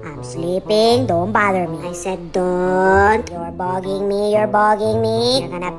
I'm sleeping. Don't bother me. I said don't. You're bugging me. You're bugging me. You're gonna pay.